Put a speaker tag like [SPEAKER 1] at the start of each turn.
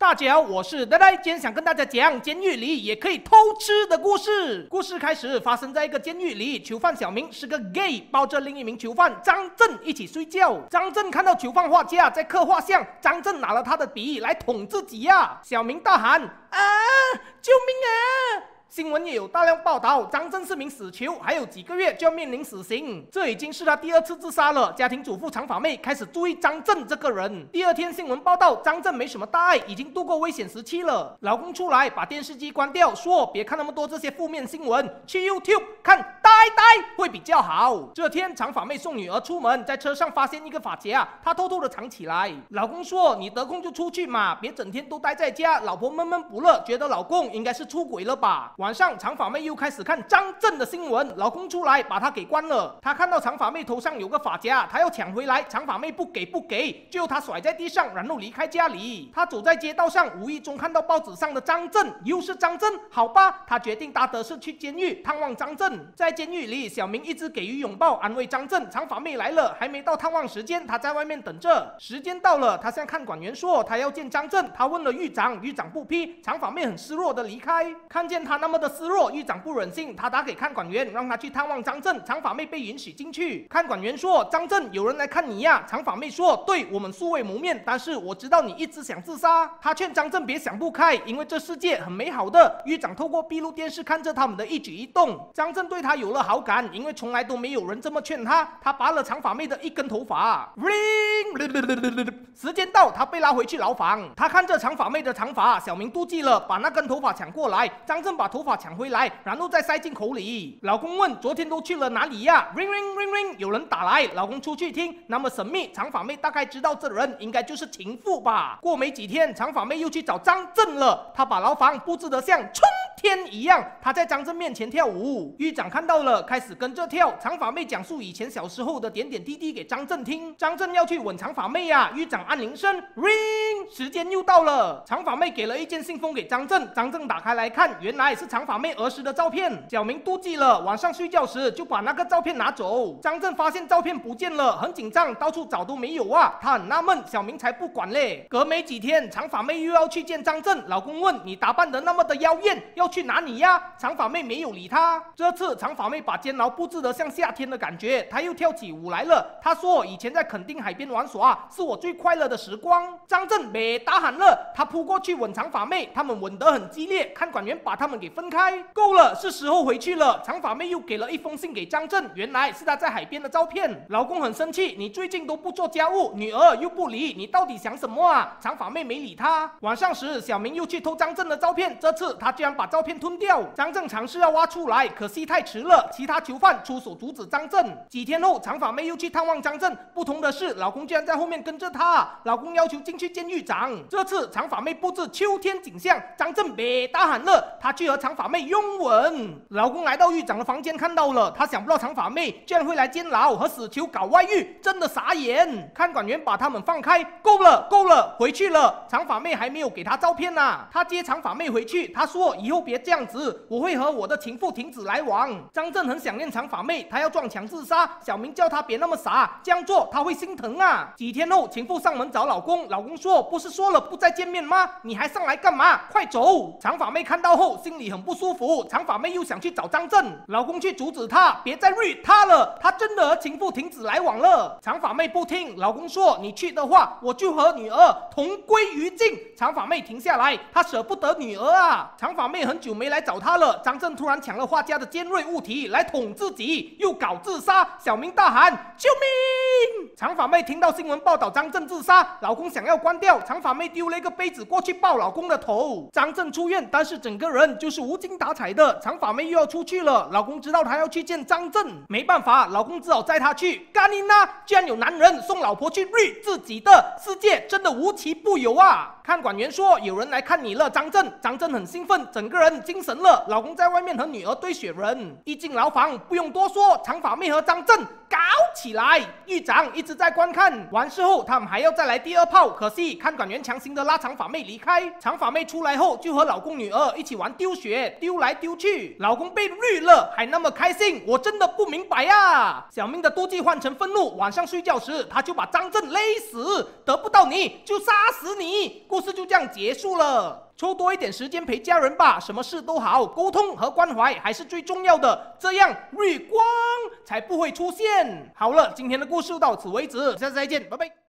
[SPEAKER 1] 大家好，我是呆呆，今天想跟大家讲监狱里也可以偷吃的故事。故事开始发生在一个监狱里，囚犯小明是个 gay，抱着另一名囚犯张震一起睡觉。张震看到囚犯画家在刻画像，张震拿了他的笔来捅自己呀。小明大喊啊，救命啊！新闻也有大量报道，张震是名死囚，还有几个月就要面临死刑。这已经是他第二次自杀了。家庭主妇长发妹开始注意张震这个人。第二天新闻报道，张震没什么大碍，已经度过危险时期了。老公出来把电视机关掉，说别看那么多这些负面新闻，去 YouTube 看呆呆会比较好。这天长发妹送女儿出门，在车上发现一个发夹，她偷偷的藏起来。老公说：“你得空就出去嘛，别整天都待在家。”老婆闷闷不乐，觉得老公应该是出轨了吧。晚上，长发妹又开始看张震的新闻，老公出来把她给关了。她看到长发妹头上有个发夹，她要抢回来，长发妹不给不给，最后她甩在地上，然后离开家里。她走在街道上，无意中看到报纸上的张震，又是张震，好吧，她决定搭的士去监狱探望张震。在监狱里，小明一直给予拥抱安慰张震。长发妹来了，还没到探望时间，她在外面等着。时间到了，她向看管员说她要见张震，她问了狱长，狱长不批。长发妹很失落的离开，看见她那么的失。落狱长不忍心，他打给看管员，让他去探望张震。长发妹被允许进去。看管员说：“张震，有人来看你呀。”长发妹说：“对我们素未谋面，但是我知道你一直想自杀。”他劝张震别想不开，因为这世界很美好的。狱长透过闭路电视看着他们的一举一动。张震对他有了好感，因为从来都没有人这么劝他。他拔了长发妹的一根头发。Ring，时间到，他被拉回去牢房。他看着长发妹的长发，小明妒忌了，把那根头发抢过来。张震把头发抢。回来，然后再塞进口里。老公问：“昨天都去了哪里呀？”ring ring ring ring，有人打来。老公出去听，那么神秘。长发妹大概知道这人应该就是情妇吧。过没几天，长发妹又去找张震了。她把牢房布置得像春天一样。她在张震面前跳舞。狱长看到了，开始跟着跳。长发妹讲述以前小时候的点点滴滴给张震听。张震要去吻长发妹呀。狱长按铃声，ring，时间又到了。长发妹给了一件信封给张震。张震打开来看，原来是长发妹。儿时的照片，小明妒忌了，晚上睡觉时就把那个照片拿走。张震发现照片不见了，很紧张，到处找都没有啊。他很纳闷，小明才不管嘞。隔没几天，长发妹又要去见张震，老公问你打扮得那么的妖艳，要去哪里呀？长发妹没有理他。这次长发妹把监牢布置得像夏天的感觉，她又跳起舞来了。她说以前在垦丁海边玩耍是我最快乐的时光。张震别打喊了，他扑过去吻长发妹，他们吻得很激烈，看管员把他们给分开。够了，是时候回去了。长发妹又给了一封信给张震，原来是她在海边的照片。老公很生气，你最近都不做家务，女儿又不理你，到底想什么啊？长发妹没理他。晚上时，小明又去偷张震的照片，这次他居然把照照片吞掉。张震尝试要挖出来，可惜太迟了，其他囚犯出手阻止张震。几天后，长发妹又去探望张震，不同的是，老公居然在后面跟着她。老公要求进去见狱长，这次长发妹布置秋天景象，张震别大喊了，他去和长发妹拥。吻，老公来到狱长的房间，看到了，他想不到长发妹居然会来监牢和死囚搞外遇，真的傻眼。看管员把他们放开，够了，够了，回去了。长发妹还没有给他照片呢，他接长发妹回去，他说以后别这样子，我会和我的情妇停止来往。张震很想念长发妹，他要撞墙自杀。小明叫他别那么傻，这样做他会心疼啊。几天后，情妇上门找老公，老公说不是说了不再见面吗？你还上来干嘛？快走！长发妹看到后心里很不舒服。长发妹又想去找张震，老公去阻止她，别再瑞他了，她真的和情妇停止来往了。长发妹不听，老公说你去的话，我就和女儿同归于尽。长发妹停下来，她舍不得女儿啊。长发妹很久没来找她了。张震突然抢了画家的尖锐物体来捅自己，又搞自杀。小明大喊救命！长发妹听到新闻报道张震自杀，老公想要关掉，长发妹丢了一个杯子过去抱老公的头。张震出院，但是整个人就是无精打采。的长发妹又要出去了，老公知道她要去见张震，没办法，老公只好载她去。干你呐！居然有男人送老婆去绿自己的世界，真的无奇不有啊！看管员说有人来看你了，张震。张震很兴奋，整个人精神了。老公在外面和女儿堆雪人，一进牢房不用多说，长发妹和张震搞起来。狱长一直在观看，完事后他们还要再来第二炮，可惜看管员强行的拉长发妹离开。长发妹出来后就和老公女儿一起玩丢雪，丢来丢去，老公被绿了还那么开心，我真的不明白呀。小明的妒忌换成愤怒，晚上睡觉时他就把张震勒死，得不到你就杀死你。故事就这样结束了。抽多一点时间陪家人吧，什么事都好，沟通和关怀还是最重要的，这样绿光才不会出现。好了，今天的故事到此为止，下次再见，拜拜。